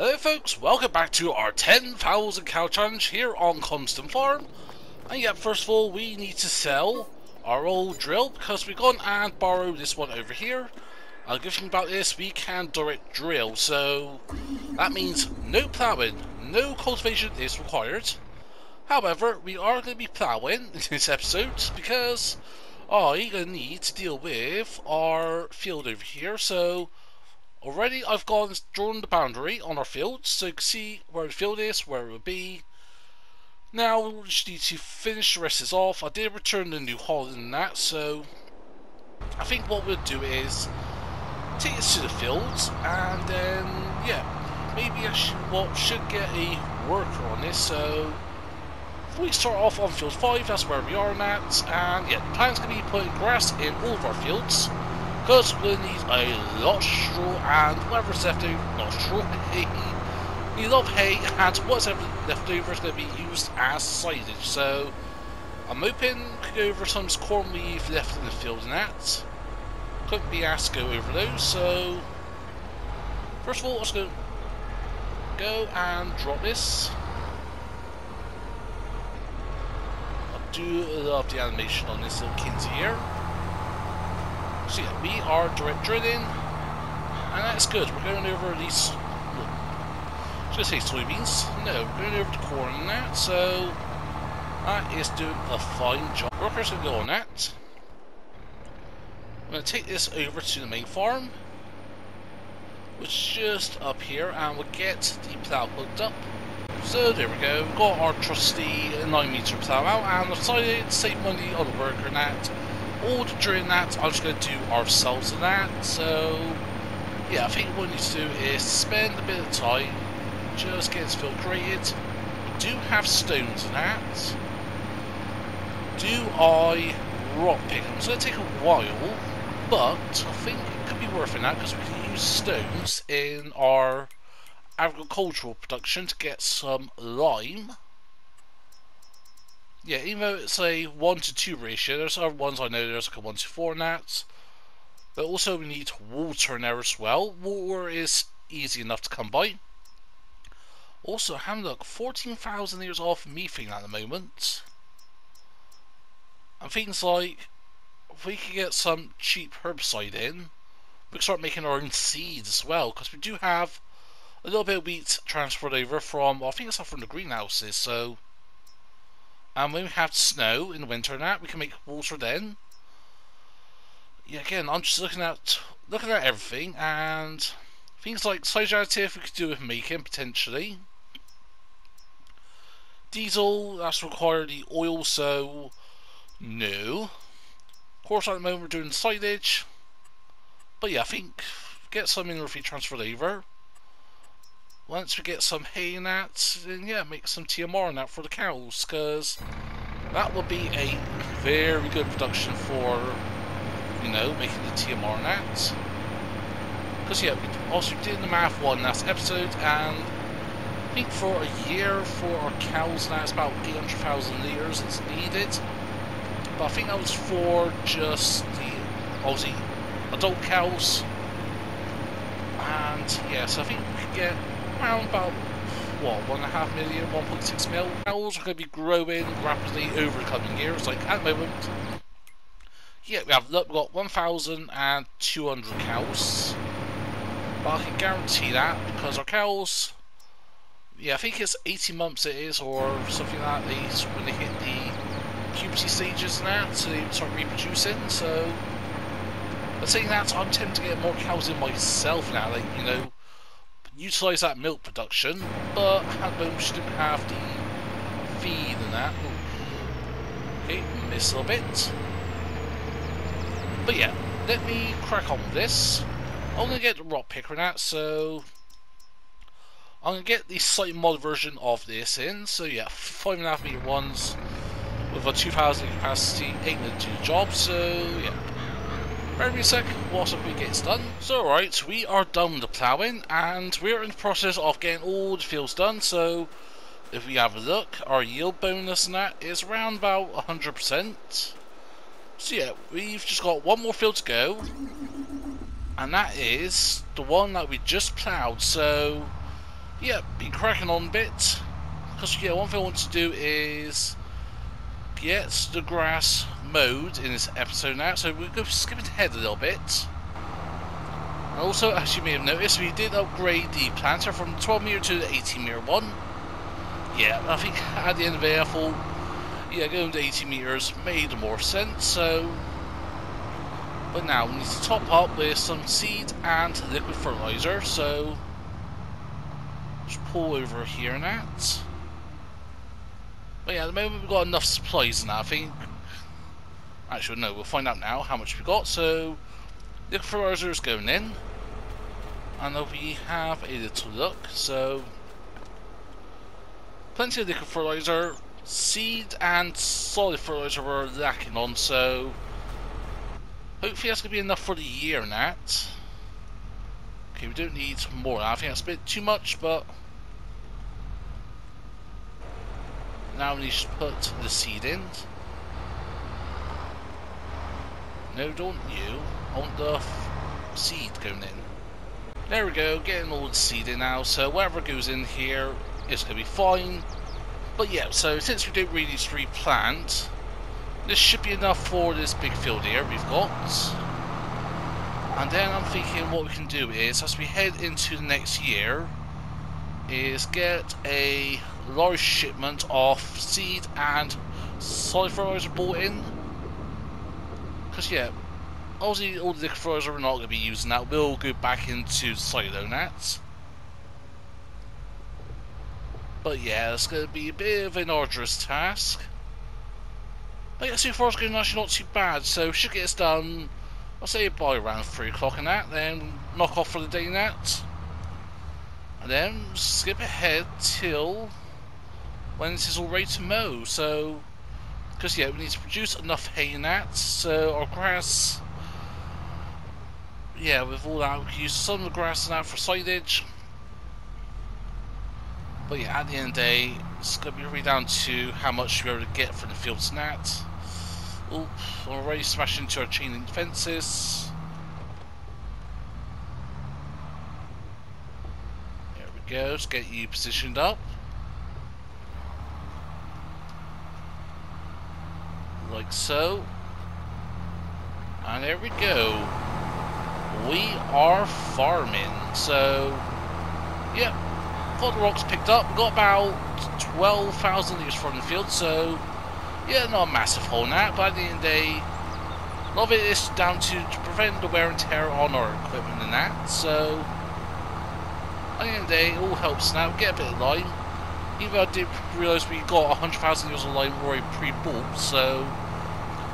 Hello folks, welcome back to our 10,000 cow challenge here on Calmsden Farm. And yeah, first of all, we need to sell our old drill because we've gone and borrowed this one over here. And the good thing about this, we can direct drill, so that means no ploughing, no cultivation is required. However, we are going to be ploughing in this episode because I'm going to need to deal with our field over here, so Already I've gone drawn the boundary on our field, so you can see where the field is, where it would be. Now we just need to finish the rest of this off. I did return the New Holland and that, so I think what we'll do is take this to the fields and then yeah, maybe I should what should get a worker on this, so if we start off on field 5, that's where we are at, and yeah, the plan's gonna be putting grass in all of our fields. Because we need a lot straw and whatever's left over, not hay. We love hay and whatever left over is going to be used as silage. So I'm hoping to go over some corn we've left in the field and that. Couldn't be asked to go over those, so first of all let's go go and drop this. I do love the animation on this little Kinze here. So yeah, we are direct drilling, and that's good. We're going over these, should I say soybeans? No, we're going over the corn and that, so that is doing a fine job. Workers can go on that. I'm going to take this over to the main farm, which is just up here, and we'll get the plough hooked up. So there we go, we've got our trusty 9 meter plough out, and decided to save money on the worker and during that, I'm just going to do ourselves that. So, yeah, I think what we need to do is spend a bit of time just getting created. We do have stones in that. Do I rock pick? It's going to take a while, but I think it could be worth it now because we can use stones in our agricultural production to get some lime yeah, even though it's a 1 to 2 ratio, there's other ones I know there's like a 1 to 4 nats. But also we need water in there as well. Water is easy enough to come by. Also, have a look, 14,000 years off methane at the moment. And things like, if we could get some cheap herbicide in, we could start making our own seeds as well, because we do have a little bit of wheat transferred over from, well, I think it's from the greenhouses, so and when we have snow in the winter and that, we can make water then. Yeah, again, I'm just looking at looking at everything and things like size if we could do with making potentially. Diesel, that's required the oil, so no. Of course, at the moment we're doing silage. But yeah, I think get some in feed transfer over. Once we get some hay in that, then yeah, make some TMR that for the cows, because that will be a very good production for, you know, making the TMR in that. Because yeah, we also did the math one last episode, and I think for a year for our cows it's about 800,000 litres it's needed. But I think that was for just the Aussie adult cows. And yeah, so I think we could get around about, what, 1.5 million, 1.6 mil. Cows are going to be growing rapidly over the coming years. Like, at the moment, yeah, we have, look, we've got 1,200 cows. But I can guarantee that, because our cows, yeah, I think it's 18 months it is, or something like that, when they hit the puberty stages now, so they start reproducing, so... But saying that, I'm tempted to get more cows in myself now, like, you know, utilise that milk production, but she didn't have the feed and that. Ooh. Okay, miss a bit. But yeah, let me crack on with this. I'm going to get the rock picker and that, so... I'm going to get the slightly mod version of this in, so yeah, 5.5 meter ones with a 2000 capacity ain't going to do the job, so yeah. Bear me a sec whilst we gets done. So right, we are done with the ploughing and we're in the process of getting all the fields done so if we have a look, our yield bonus and that is around about 100%. So yeah, we've just got one more field to go and that is the one that we just ploughed so yeah, been cracking on a bit. Because, yeah, one thing I want to do is get the grass mowed in this episode now. So we're going skipping ahead a little bit. Also, as you may have noticed, we did upgrade the planter from 12 meter to the 18 meter one. Yeah, I think at the end of it, I thought, yeah, going to 18 meters made more sense. So, but now we need to top up with some seed and liquid fertilizer. So, just pull over here and that. But yeah, at the moment we've got enough supplies in I think. Actually, no, we'll find out now how much we got. So, liquid fertilizer is going in. And we have a little look, so... Plenty of liquid fertilizer, seed and solid fertilizer we're lacking on, so... Hopefully that's going to be enough for the year and that. Okay, we don't need more. I think that's a bit too much, but... Now we need to put the seed in. No, don't you. I want the seed going in. There we go, getting all the seed in now, so whatever goes in here is going to be fine. But yeah, so since we don't really need to replant, this should be enough for this big field here we've got. And then I'm thinking what we can do is, as we head into the next year, is get a large shipment of seed and solid fertilizer bought in. Because, yeah, obviously all the fertilizer we're not going to be using that. We'll go back into silo nets. But yeah, it's going to be a bit of an arduous task. But yeah, so far it's going actually not too bad, so should get this done, I'll say by around 3 o'clock and that, then knock off for the day net. And then skip ahead till when this is all ready to mow. So, because yeah, we need to produce enough hay that, so our grass, yeah, with all that, we can use some of the grass and that for silage. But yeah, at the end of the day, it's going to be really down to how much we're able to get from the fields and that. Oop, already smashed into our chain link fences. There we go, let's get you positioned up. Like so. And there we go. We are farming. So, yep. Got the rocks picked up. Got about 12,000 litres from the field. So, yeah, not a massive hole now. At the end of the day, a lot of it is down to, to prevent the wear and tear on our equipment and that. So, at the end of the day, it all helps now. Get a bit of lime. Even though I did realise we got 100,000 litres of lime already pre-bought, so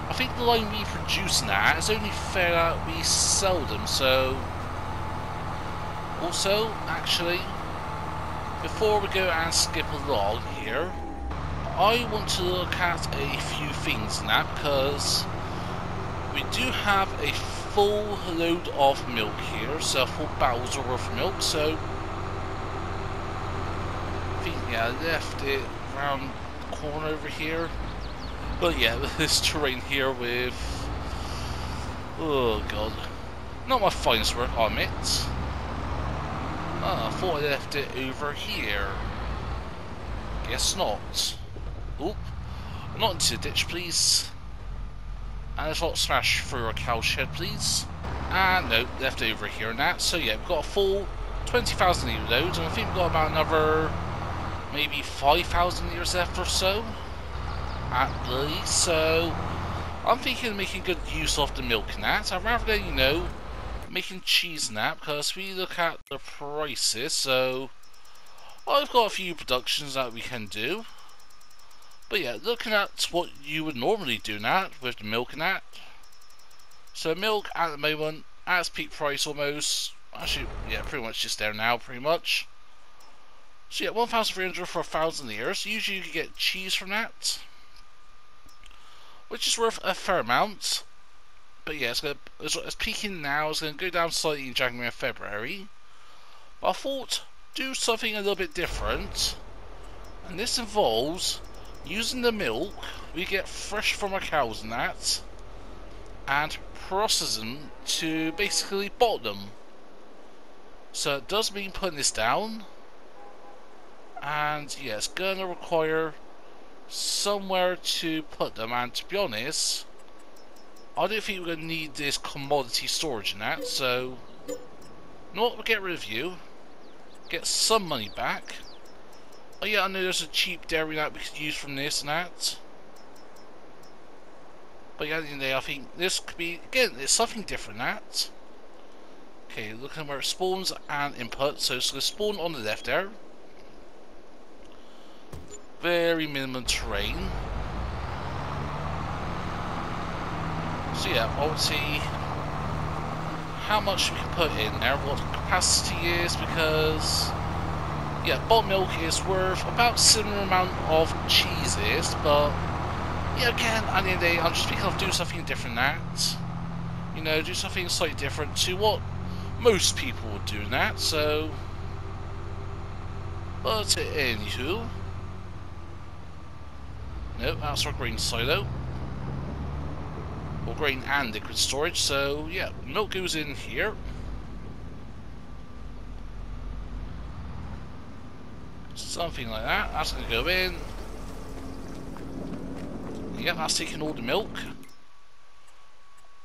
I think the line we produce now, it's only fair that we sell them, so... Also, actually, before we go and skip along here, I want to look at a few things now, because we do have a full load of milk here, so full barrels worth of milk, so... I think, yeah, I left it around the corner over here. But yeah, this terrain here with... Oh god. Not my finest work, I admit. Oh, I thought I left it over here. Guess not. Oop. Not into the ditch, please. And let's not smash through a cow shed, please. And no, left over here and that. So yeah, we've got a full 20,000 litre load, and I think we've got about another maybe 5,000 litres left or so at least. So I'm thinking of making good use of the milk that. I'd rather than, you know, making cheese that because we look at the prices. So I've got a few productions that we can do. But yeah, looking at what you would normally do now with the milk that. So milk at the moment at its peak price almost. Actually, yeah, pretty much just there now, pretty much. So yeah, 1,300 for a thousand years. Usually you get cheese from that which is worth a fair amount. But yeah, it's, gonna, it's, it's peaking now. It's going to go down slightly in January and February. But I thought do something a little bit different, and this involves using the milk we get fresh from our cows and that, and process them to basically bottle them. So it does mean putting this down, And yeah, it's gonna require somewhere to put them and to be honest I don't think we're going to need this commodity storage in that so not get rid of you get some money back oh yeah I know there's a cheap dairy that we could use from this and that but yeah, the I think this could be, again, it's something different that. Okay, looking where it spawns and input. So it's going to spawn on the left there. Very minimum terrain. So yeah, I will see how much we can put in there, what capacity is, because yeah, bottom milk is worth about similar amount of cheeses, but yeah, again, at the end of the day, I'm just thinking of doing something different that. You know, do something slightly different to what most people would do that, so... But anywho... Nope, that's our grain silo. Or grain and liquid storage, so yeah, milk goes in here. Something like that, that's going to go in. Yeah, that's taking all the milk.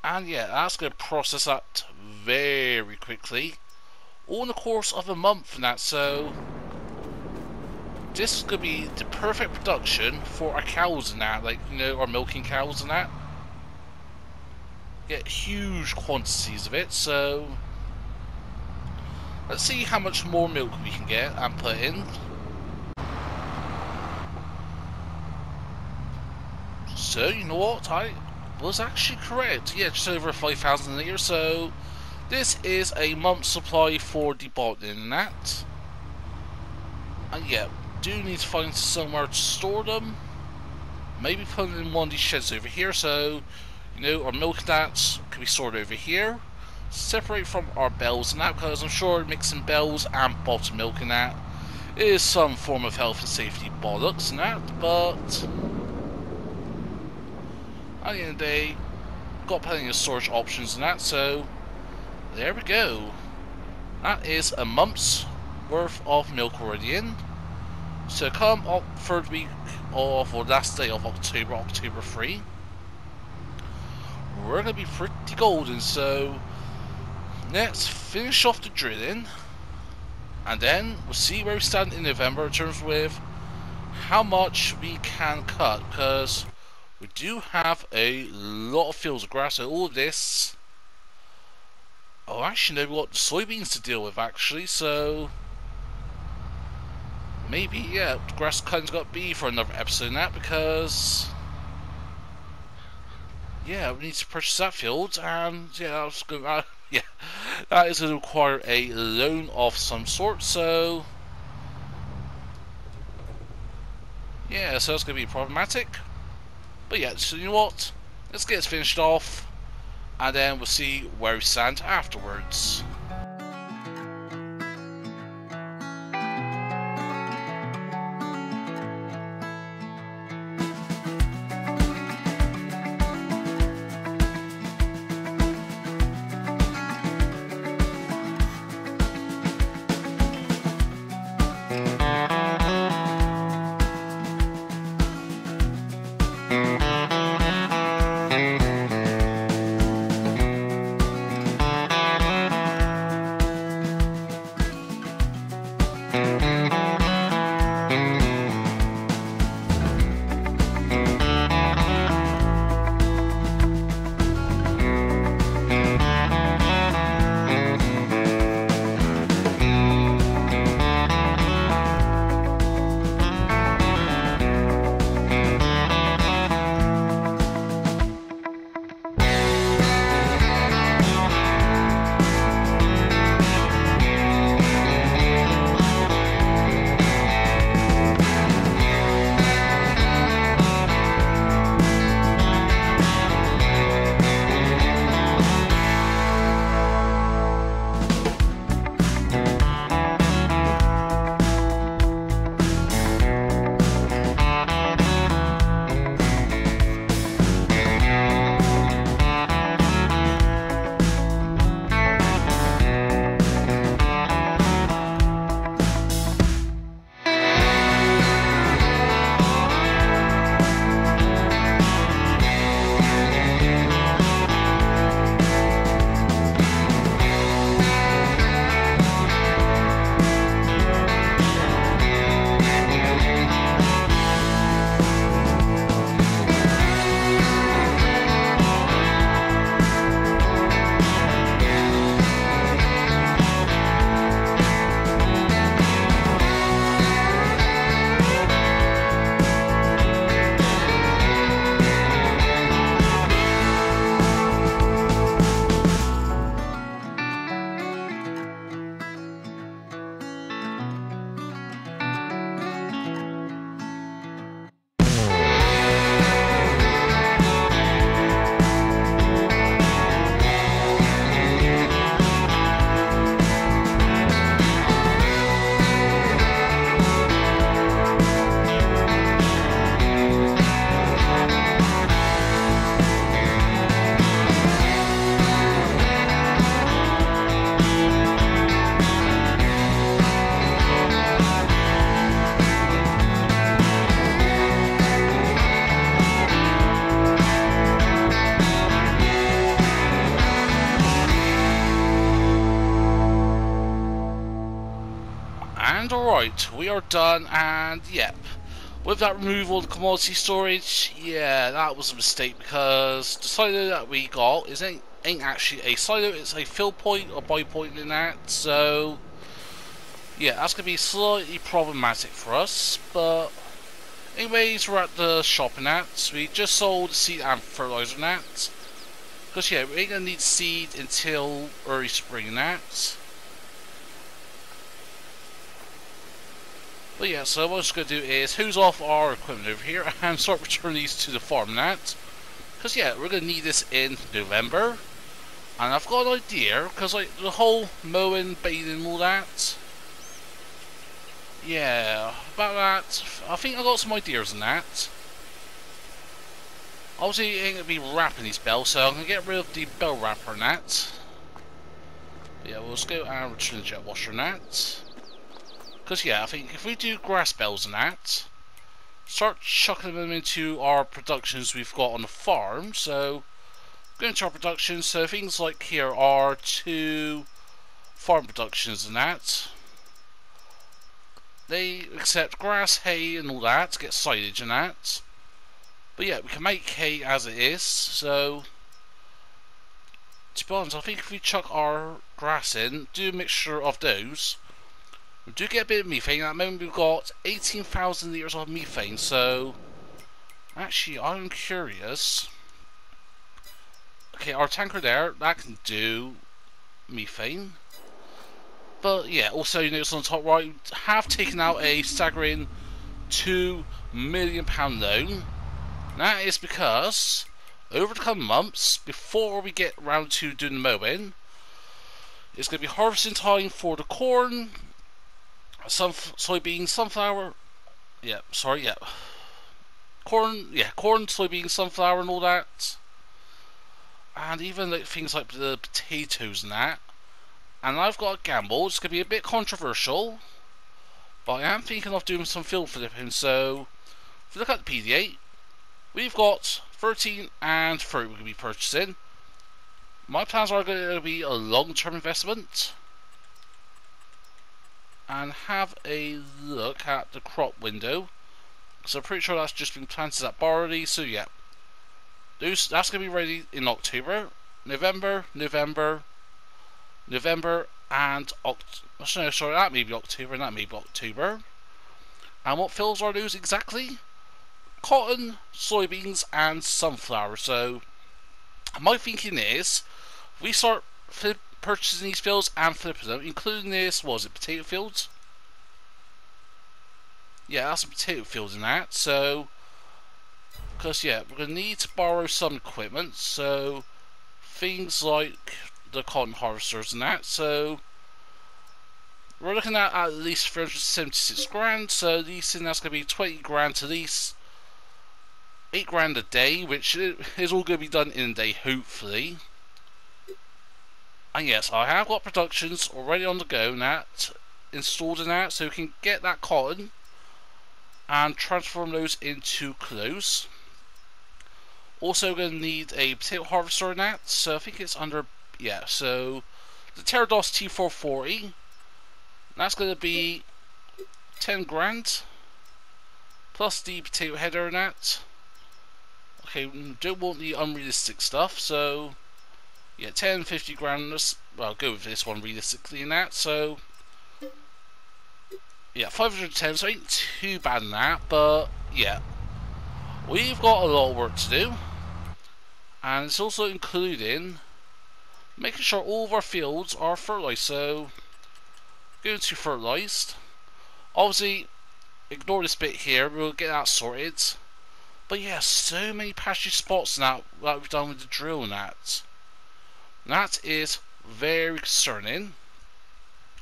And yeah, that's going to process that very quickly. All in the course of a month and that, so... This to be the perfect production for our cows and that, like, you know, our milking cows and that. Get huge quantities of it, so... Let's see how much more milk we can get and put in. So, you know what? I was actually correct. Yeah, just over 5,000 litres, so this is a month supply for debottling that. And yeah, do need to find somewhere to store them. Maybe put them in one of these sheds over here, so, you know, our milk that can be stored over here. Separate from our bells and that, because I'm sure mixing bells and bottom milk and that is some form of health and safety bollocks and that, but at the end of the day, got plenty of storage options and that, so there we go. That is a month's worth of milk already in. So come up third week of, or last day of October, October 3, we're going to be pretty golden, so let's finish off the drilling, and then we'll see where we stand in November in terms with how much we can cut, because we do have a lot of fields of grass, so all this... Oh, actually, no, we've got soybeans to deal with, actually, so... Maybe, yeah, grass cutting's got to be for another episode that, because... Yeah, we need to purchase that field, and, yeah, was going uh, yeah, that is going to require a loan of some sort, so... Yeah, so it's going to be problematic. But yeah, so you know what? Let's get this finished off, and then we'll see where we stand afterwards. Are done, and yep. With that removal of commodity storage, yeah, that was a mistake because the silo that we got is ain't, actually a silo, it's a fill point or buy point in that, so yeah, that's going to be slightly problematic for us, but anyways, we're at the shop and that, we just sold seed and fertilizer and that, because yeah, we ain't going to need seed until early spring and that. But yeah, so what I'm just going to do is hose off our equipment over here and start returning these to the farm net. Because yeah, we're going to need this in November. And I've got an idea, because like the whole mowing, bathing all that. Yeah, about that. I think I've got some ideas on that. Obviously, it ain't to be wrapping these bells, so I'm to get rid of the bell wrapper and that. Yeah, we'll just go and return the jet washer and that. Because, yeah, I think if we do grass bells and that, start chucking them into our productions we've got on the farm. So, going to our productions, so things like here are two farm productions and that. They accept grass, hay and all that, get silage and that. But yeah, we can make hay as it is, so... To be honest, I think if we chuck our grass in, do a mixture of those, we do get a bit of methane. At the moment we've got 18,000 litres of methane, so... Actually, I'm curious. Okay, our tanker there, that can do methane. But yeah, also you notice on the top right, have taken out a staggering £2 million loan. That is because, over the coming months, before we get round to doing the mowing, it's going to be harvesting time for the corn, some soybeans, sunflower. Yeah, sorry, yeah. Corn, yeah, corn, soybeans, sunflower, and all that. And even like things like the potatoes and that. And I've got a gamble. It's to be a bit controversial. But I am thinking of doing some field flipping. So, if you look at the PDA, we've got 13 and 30 we're to be purchasing. My plans are going to be a long-term investment and have a look at the crop window. So I'm pretty sure that's just been planted at already. So yeah, that's gonna be ready in October, November, November, November, and October. No, sorry, that may be October, and that may be October. And what fields are those exactly? Cotton, soybeans, and sunflower. So my thinking is, we start purchasing these fields and flipping them, including this, was it, potato fields? Yeah, that's some potato fields in that, so... Because, yeah, we're going to need to borrow some equipment, so... Things like the cotton harvesters and that, so... We're looking at at least 376 grand, so leasing that's going to be 20 grand to lease. 8 grand a day, which is all going to be done in a day, hopefully. And yes, I have got productions already on the go now, installed in that, so we can get that cotton and transform those into clothes. Also going to need a potato harvester in that, so I think it's under, yeah, so the Terados T440, that's going to be 10 grand, plus the potato header in that. Okay, don't want the unrealistic stuff, so yeah, 10, 50 grand, well, go with this one realistically in that, so, yeah, 510, so ain't too bad in that, but, yeah, we've got a lot of work to do, and it's also including making sure all of our fields are fertilized, so, going to fertilized, obviously, ignore this bit here, we'll get that sorted, but yeah, so many pasture spots now that we've done with the drill and that. That is very concerning.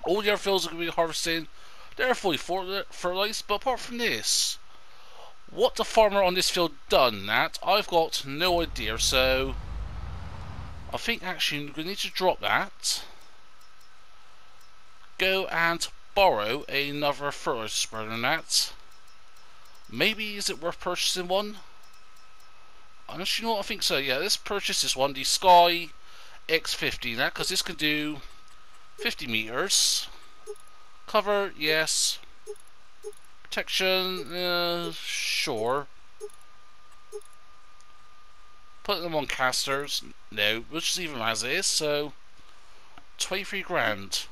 All the other fields are going to be harvesting. They're fully fertilized, but apart from this, what the farmer on this field done that, I've got no idea, so I think actually we need to drop that. Go and borrow another fertilizer spreader on that. Maybe is it worth purchasing one? Honestly, you know I think so. Yeah, let's purchase this one, the Sky X50 that because this can do 50 meters Cover, yes. Protection, uh, sure. Put them on casters, no. We'll just leave them as is, so... 23 grand.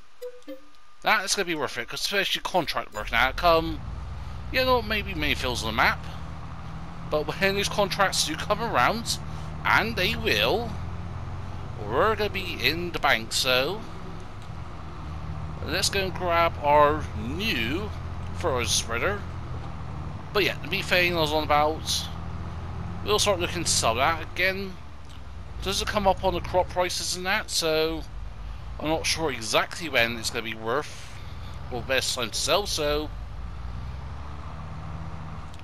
That is going to be worth it, because especially contract work now, come... You know, maybe Mayfield's on the map. But when these contracts do come around, and they will, we're going to be in the bank, so... Let's go and grab our new fertilizer spreader. But yeah, the methane I was on about, we'll start looking to sell that again. Does it come up on the crop prices and that, so I'm not sure exactly when it's going to be worth or best time to sell, so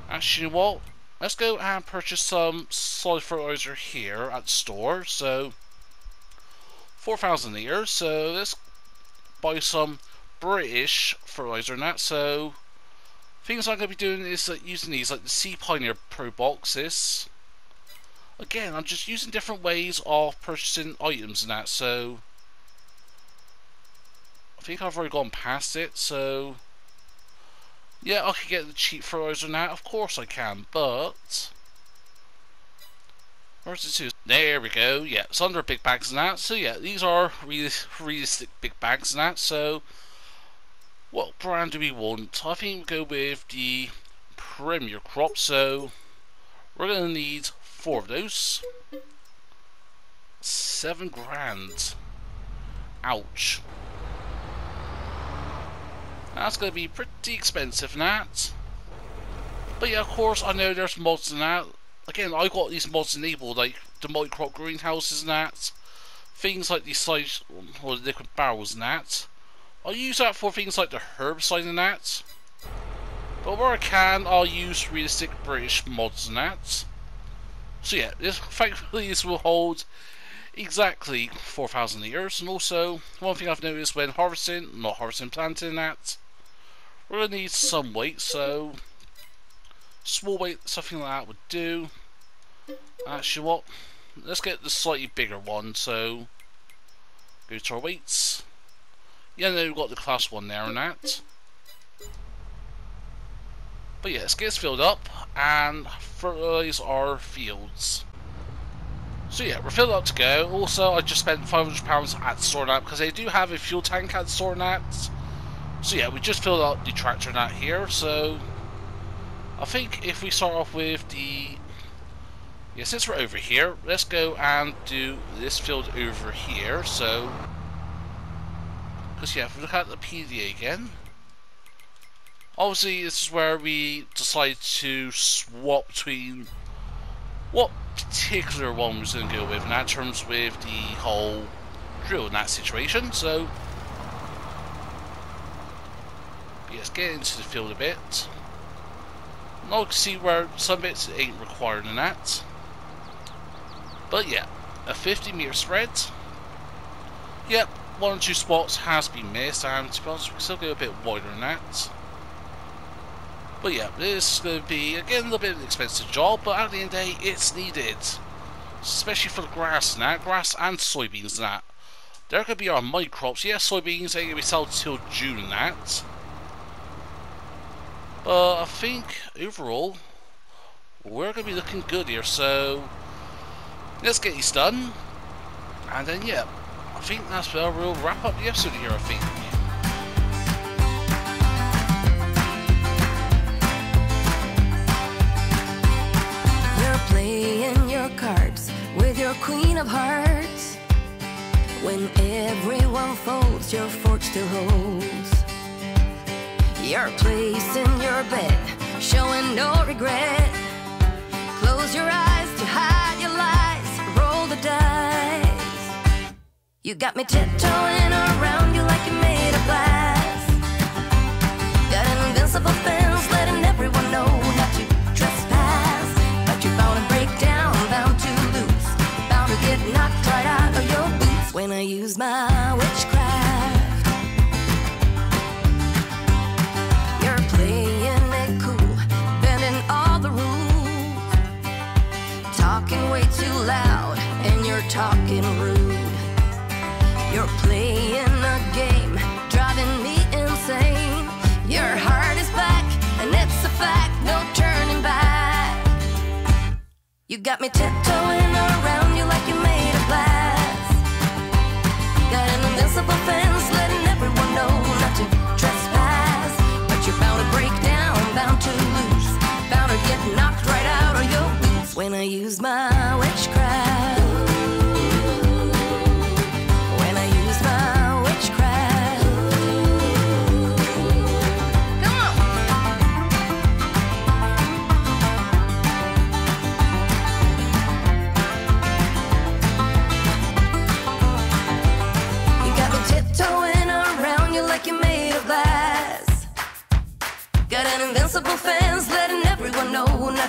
actually you know what? Let's go and purchase some solid fertilizer here at the store, so 4,000 litres, so let's buy some British fertilizer and that. So things I'm going to be doing is uh, using these like the Sea Pioneer Pro boxes. Again, I'm just using different ways of purchasing items and that. So I think I've already gone past it. So yeah, I could get the cheap fertilizer and that. Of course I can, but Two? There we go. Yeah, it's under big bags and that. So yeah, these are realistic big bags and that. So what brand do we want? I think we go with the Premier Crop. So we're going to need four of those. Seven grand. Ouch. That's going to be pretty expensive, that. But yeah, of course, I know there's mods in that again, I got these mods enabled, like the multi-crop greenhouses and that, things like the size or the liquid barrels and that. I use that for things like the herbicide and that. But where I can, I'll use realistic British mods and that. So yeah, this, thankfully this will hold exactly 4,000 litres. And also, one thing I've noticed when harvesting, not harvesting, planting that, we're going to need some weight, so Small weight, something like that would do. Actually, what? Let's get the slightly bigger one. So, go to our weights. Yeah, no, we've got the Claas one there and that. But yeah, let's get this filled up and fertilize our fields. So yeah, we're filled up to go. Also, I just spent £500 at Sornat because they do have a fuel tank at Sornat. So yeah, we just filled up the tractor nut here, so I think if we start off with the... Yeah, since we're over here, let's go and do this field over here, so... Because yeah, if we look at the PDA again... Obviously, this is where we decide to swap between what particular one we're going to go with, and that terms with the whole drill in that situation, so... Let's get into the field a bit. I'll see where some bits ain't required in that. But yeah, a 50 meter spread. Yep, one or two spots has been missed, and to be honest, we can still go a bit wider than that. But yeah, this is going to be, again, a little bit of an expensive job, but at the end of the day, it's needed. Especially for the grass and that, grass and soybeans and that. They're going to be our mud crops. Yeah, soybeans ain't going to be sold till June and that. But I think overall we're going to be looking good here. So let's get these done. And then yeah, I think that's where we'll wrap up the episode here, I think. You're playing your cards with your queen of hearts. When everyone folds, your fork still holds. Your place in your bed, showing no regret. Close your eyes to hide your lies, roll the dice. You got me tiptoeing around you like you're made of glass. Got an invincible fence, letting everyone know not to trespass. But you're bound to break down, bound to lose, bound to get knocked right out of your boots when I use my You got me tiptoeing around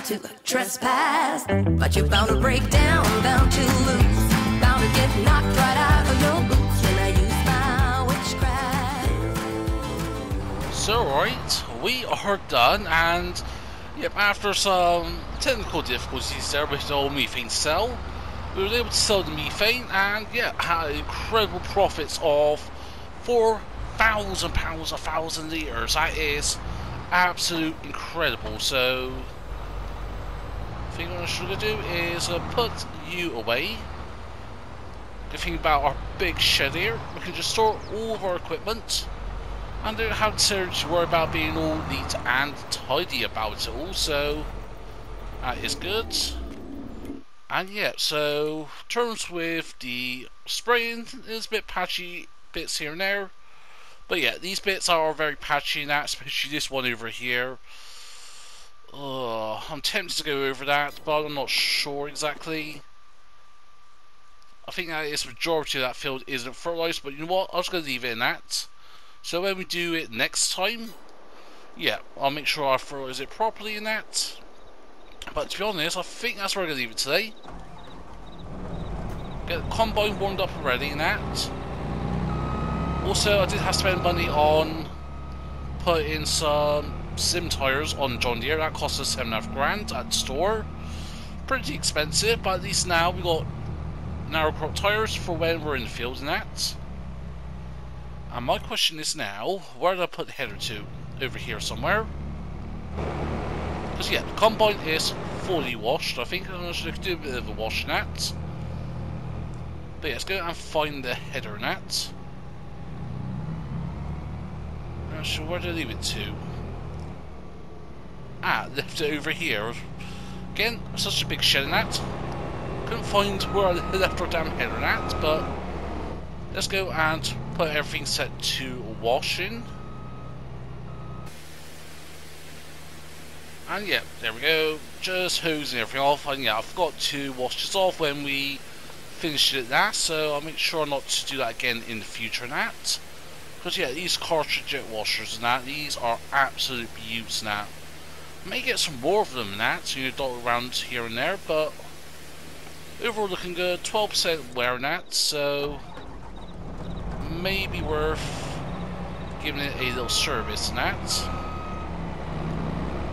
to trespass. But you're bound to break down, bound to lose, bound to get knocked right out of your boots when I use my witchcraft. So, right, we are done, and yep, after some technical difficulties there with the old methane cell, we were able to sell the methane, and yeah, had incredible profits of four thousand pounds a thousand liters. That is absolute incredible. So, I think what I should do is uh, put you away. Good thing about our big shed here, we can just store all of our equipment and don't have to worry about being all neat and tidy about it all, so that is good. And yeah, so terms with the spraying is a bit patchy bits here and there. But yeah, these bits are very patchy and that, especially this one over here. I'm tempted to go over that, but I'm not sure exactly. I think that is majority of that field isn't fertilized, but you know what? I was going to leave it in that. So when we do it next time, yeah, I'll make sure I fertilize it properly in that. But to be honest, I think that's where I'm going to leave it today. Get the combine warmed up already in that. Also, I did have to spend money on putting some sim tires on John Deere. That cost us seven and a half grand at store. Pretty expensive, but at least now we got narrow crop tires for when we're in the field and that. And my question is now, where did I put the header to? Over here somewhere. Because yeah, the combine is fully washed. I think I'm going to do a bit of a wash in that. But yeah, let's go and find the header. Not sure where to leave it to. Ah, left it over here. Again, such a big shed in that. Couldn't find where I left our damn header that, but let's go and put everything set to washing. And yeah, there we go. Just hosing everything off. And yeah, I forgot to wash this off when we finished it last, so I'll make sure not to do that again in the future and that. Because yeah, these cartridge jet washers and that, these are absolute beauts that. May get some more of them and that, you know, dot around here and there, but overall looking good. 12% wearing that, so maybe worth giving it a little service and that.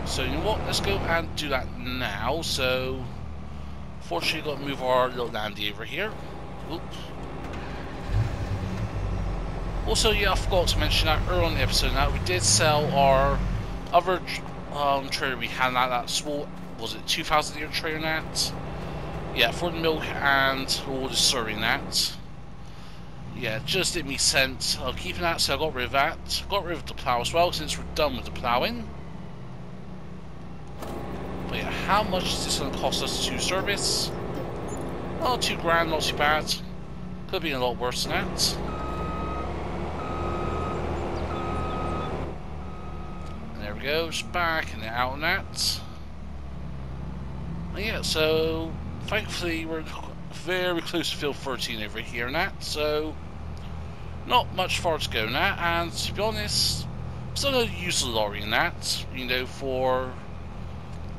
So you know what, let's go and do that now. So, fortunately got to move our little Landy over here. Oops. Also, yeah, I forgot to mention that earlier in the episode that we did sell our other um, trailer we had that, that small, was it 2000 year trailer net? Yeah, for the milk and all the serving that. Yeah, just didn't make sense. I'll keep that, so I got rid of that. Got rid of the plow as well, since we're done with the ploughing. But yeah, how much is this going to cost us to service? Oh, two grand, not too bad. Could be a lot worse than that. And there we go, just back and out on that. And yeah, so thankfully we're very close to field 13 over here and that, so not much far to go now, and to be honest, I'm still going to use the lorry in that, you know, for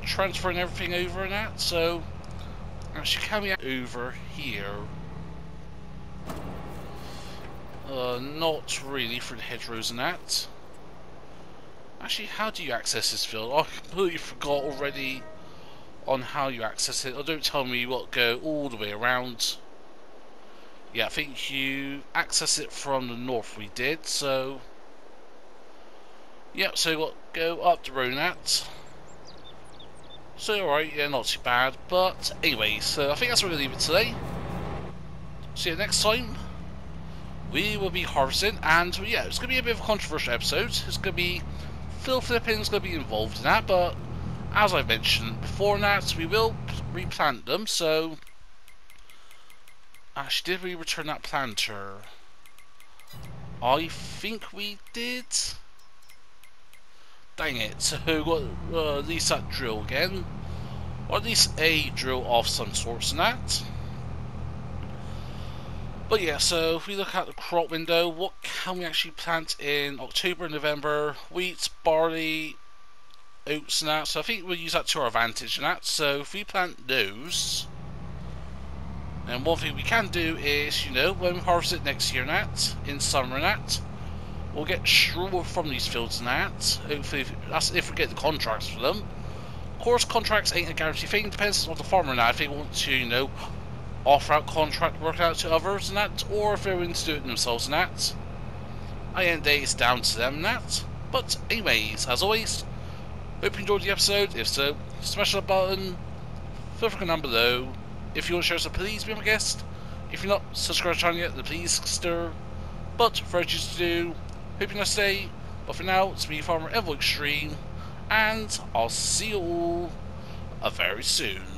transferring everything over and that, so actually coming over here, uh, not really for the hedgerows and that. Actually, how do you access this field? I completely forgot already on how you access it. Oh, don't tell me to go all the way around. Yeah, I think you access it from the north we did, so... Yep, so to go up the road that. So alright, yeah, not too bad. But anyway, so I think that's where we're leave it today. See you next time. We will be harvesting, and yeah, it's going to be a bit of a controversial episode. It's going to be Phil Philippines going to be involved in that, but as I mentioned before that, we will replant them, so... Actually, did we return that planter? I think we did. Dang it, so got uh, at least that drill again. Or at least a drill of some sorts in that. But yeah, so if we look at the crop window, what can we actually plant in October, November? Wheat, barley, oats and that. So I think we'll use that to our advantage and that. So if we plant those, and one thing we can do is, you know, when we harvest it next year and that, in summer and that, we'll get straw from these fields and that. Hopefully, that's if we get the contracts for them. Of course, contracts ain't a guarantee thing. Depends on the farmer and that. If they want to, you know, offer out contract work out to others and that, or if they're willing to do it themselves and that. At the end day, down to them and that. But anyways, as always, hope you enjoyed the episode. If so, smash that button, feel free to comment below. If you want to share so please be my guest. If you're not subscribed to the channel yet, then please stir. But for you to do, hope you nice day. But for now, it's me, Farmer EnvoyXtreme, and I'll see you all very soon.